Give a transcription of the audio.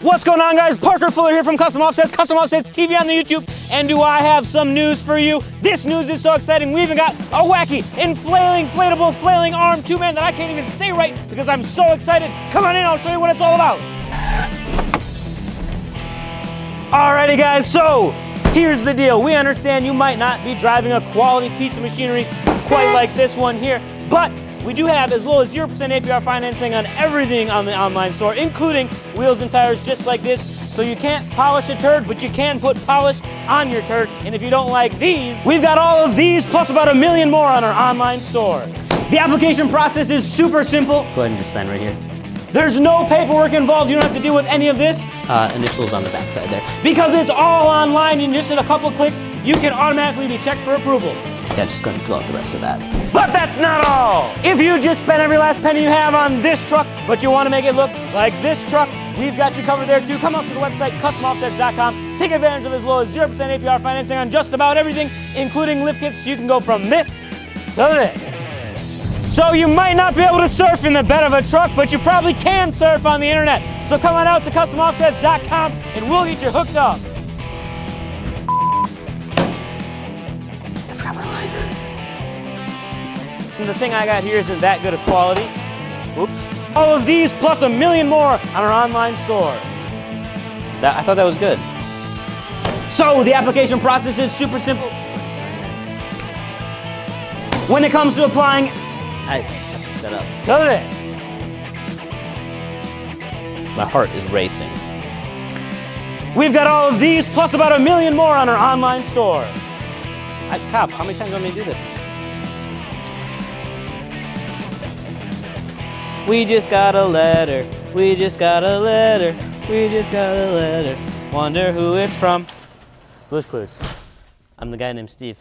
What's going on guys? Parker Fuller here from Custom Offsets, Custom Offsets TV on the YouTube. And do I have some news for you? This news is so exciting. We even got a wacky, inflating, inflatable, flailing arm two-man that I can't even say right because I'm so excited. Come on in, I'll show you what it's all about. Alrighty guys, so here's the deal. We understand you might not be driving a quality of machinery quite like this one here, but we do have as low as 0% APR financing on everything on the online store, including wheels and tires just like this. So you can't polish a turd, but you can put polish on your turd. And if you don't like these, we've got all of these plus about a million more on our online store. The application process is super simple. Go ahead and just sign right here. There's no paperwork involved. You don't have to deal with any of this. Uh, initials on the back side there. Because it's all online, in just in a couple clicks, you can automatically be checked for approval. Yeah, just go ahead and fill out the rest of that. But that's not all! If you just spent every last penny you have on this truck, but you want to make it look like this truck, we've got you covered there too. Come out to the website, customoffsets.com. Take advantage of as low as 0% APR financing on just about everything, including lift kits, so you can go from this to this. So you might not be able to surf in the bed of a truck, but you probably can surf on the internet. So come on out to customoffsets.com and we'll get you hooked up. And the thing I got here isn't that good of quality. Oops. All of these plus a million more on our online store. That, I thought that was good. So the application process is super simple. When it comes to applying I that up. To this. My heart is racing. We've got all of these plus about a million more on our online store. I, cop, how many times do you want to do this? We just got a letter. We just got a letter. We just got a letter. Wonder who it's from. Blue's Clues. I'm the guy named Steve.